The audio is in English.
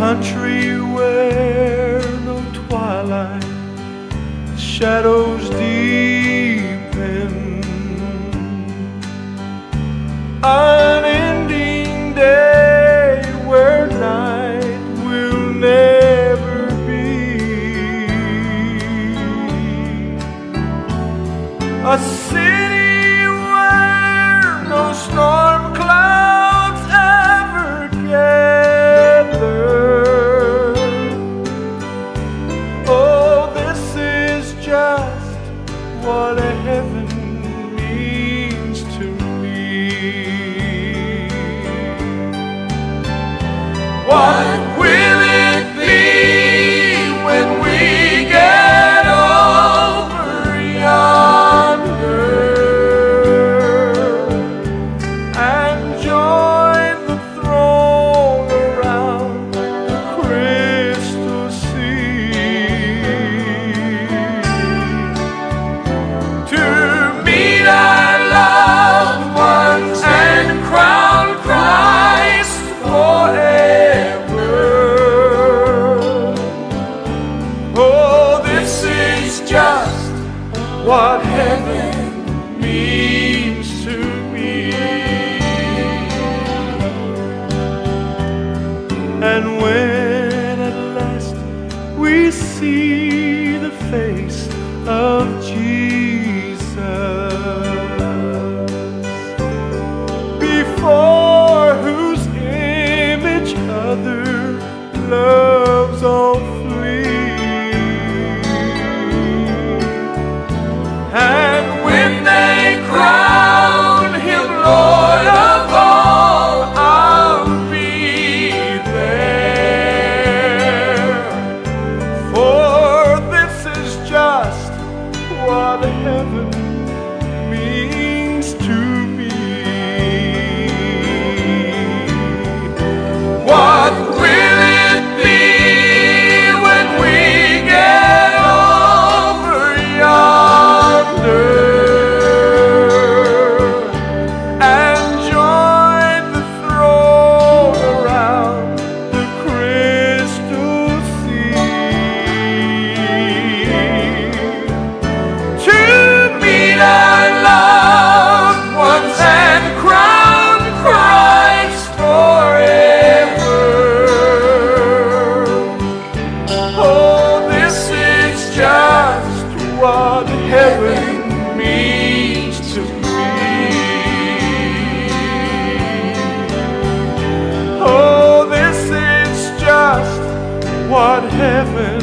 country where no twilight, shadows deepen. Unending day where night will never be. A city where no storm clouds. what heaven means to me. And when at last we see the face of Jesus, before whose image other love. the heavens. heaven.